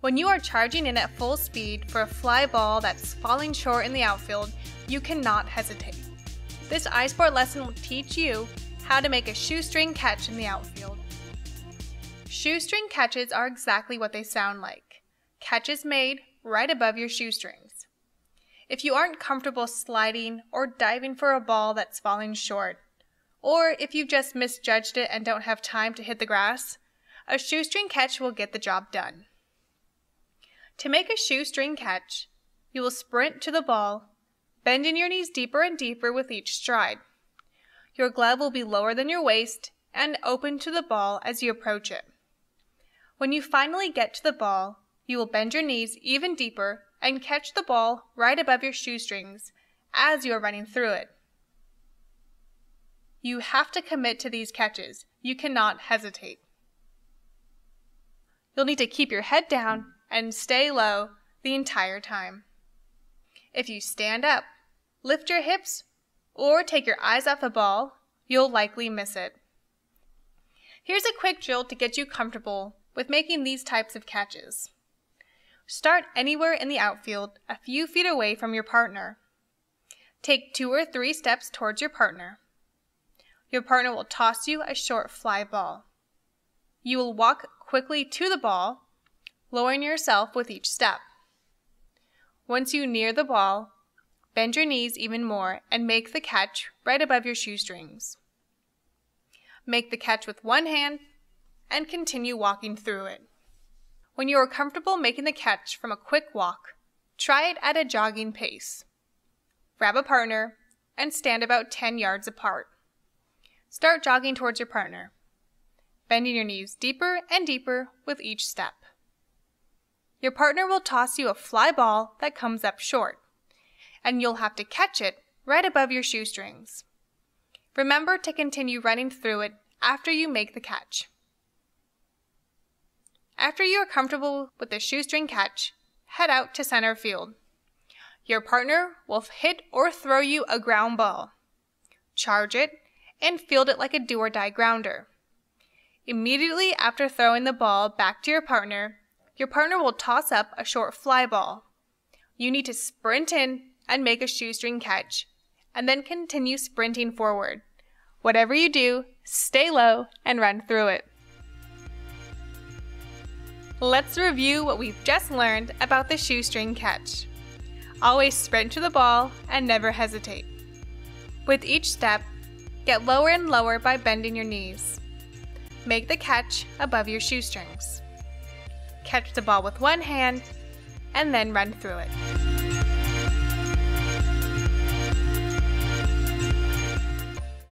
When you are charging in at full speed for a fly ball that's falling short in the outfield, you cannot hesitate. This iSport lesson will teach you how to make a shoestring catch in the outfield. Shoestring catches are exactly what they sound like catches made right above your shoestrings. If you aren't comfortable sliding or diving for a ball that's falling short, or if you've just misjudged it and don't have time to hit the grass, a shoestring catch will get the job done. To make a shoestring catch, you will sprint to the ball, bending your knees deeper and deeper with each stride. Your glove will be lower than your waist and open to the ball as you approach it. When you finally get to the ball, you will bend your knees even deeper and catch the ball right above your shoestrings as you are running through it. You have to commit to these catches. You cannot hesitate. You'll need to keep your head down and stay low the entire time. If you stand up, lift your hips, or take your eyes off the ball, you'll likely miss it. Here's a quick drill to get you comfortable with making these types of catches. Start anywhere in the outfield a few feet away from your partner. Take two or three steps towards your partner. Your partner will toss you a short fly ball. You will walk quickly to the ball, lowering yourself with each step. Once you near the ball, bend your knees even more and make the catch right above your shoestrings. Make the catch with one hand and continue walking through it. When you are comfortable making the catch from a quick walk, try it at a jogging pace. Grab a partner and stand about 10 yards apart. Start jogging towards your partner, bending your knees deeper and deeper with each step. Your partner will toss you a fly ball that comes up short, and you'll have to catch it right above your shoestrings. Remember to continue running through it after you make the catch. After you are comfortable with the shoestring catch, head out to center field. Your partner will hit or throw you a ground ball. Charge it and field it like a do or die grounder. Immediately after throwing the ball back to your partner, your partner will toss up a short fly ball. You need to sprint in and make a shoestring catch, and then continue sprinting forward. Whatever you do, stay low and run through it. Let's review what we've just learned about the shoestring catch. Always sprint to the ball and never hesitate. With each step, get lower and lower by bending your knees. Make the catch above your shoestrings. Catch the ball with one hand and then run through it.